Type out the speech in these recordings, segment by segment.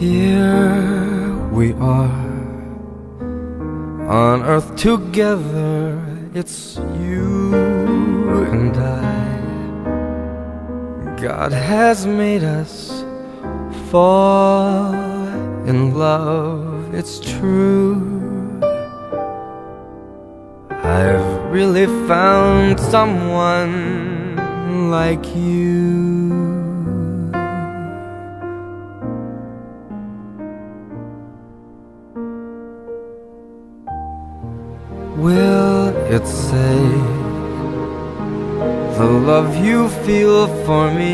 Here we are on earth together. It's you and I. God has made us fall in love. It's true. Really found someone like you. Will it say the love you feel for me?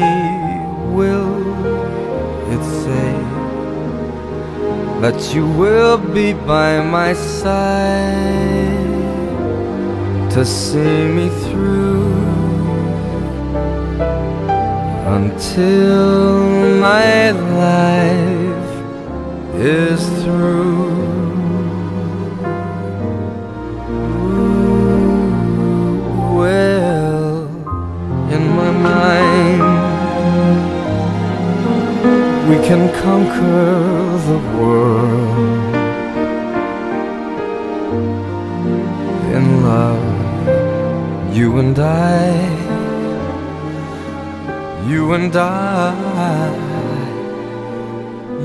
Will it say that you will be by my side to see me through until my life is through? well in my mind. We can conquer the world love, you and I, you and I,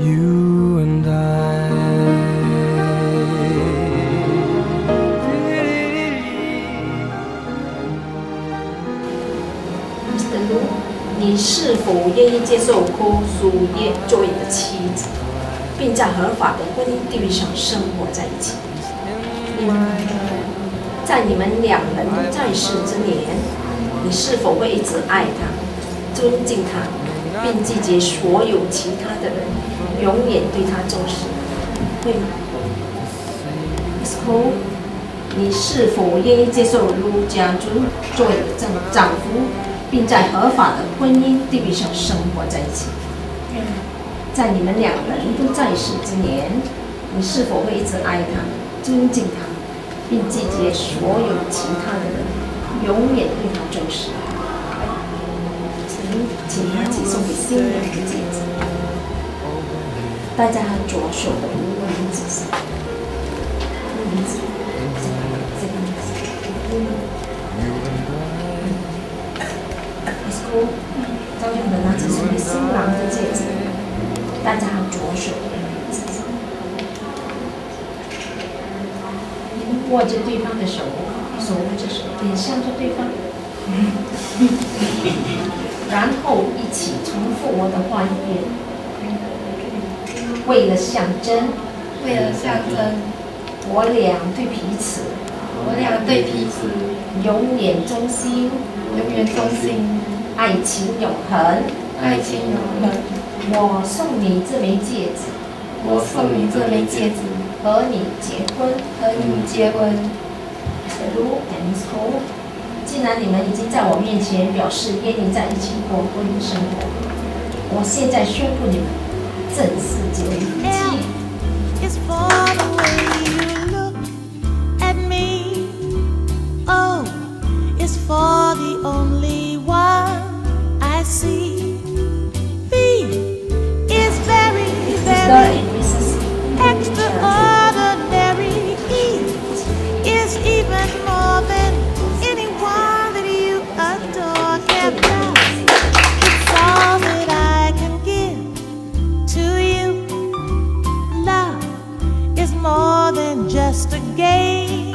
you and I. Mr. Lu，你是否愿意接受郭淑叶作为你的妻子，并在合法的婚姻地位上生活在一起？在你们两人都在世之年，你是否会一直爱他、尊敬他，并拒绝所有其他的人，永远对他忠实？会吗？Miss Cole，你是否愿意接受卢家尊作为你的丈丈夫？并在合法的婚姻地位上生活在一起。在你们两人都在世之年，你是否会一直爱他、尊敬他，并拒绝所有其他的人，永远对他忠实？请请拿起送给新娘的戒指，戴在他左手的拇指。上。拇指，这个拇指。Miss Cole，张永的拿起送给新郎的戒指，戴在他左手的拇指上。握着对方的手，手握着手，脸向着对方，然后一起重复我的话一遍。为了象征，为了象征我俩对彼此我俩对彼此永远忠心，永远忠心，爱情永恒。爱情永恒。我送你这枚戒指，我送你这枚戒指，和你结婚。和你结婚。Let's do it! 既然你们已经在我面前表示愿意在一起过婚姻生活，我现在宣布你们正式结为夫妻。just a game.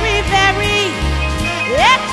very, very, every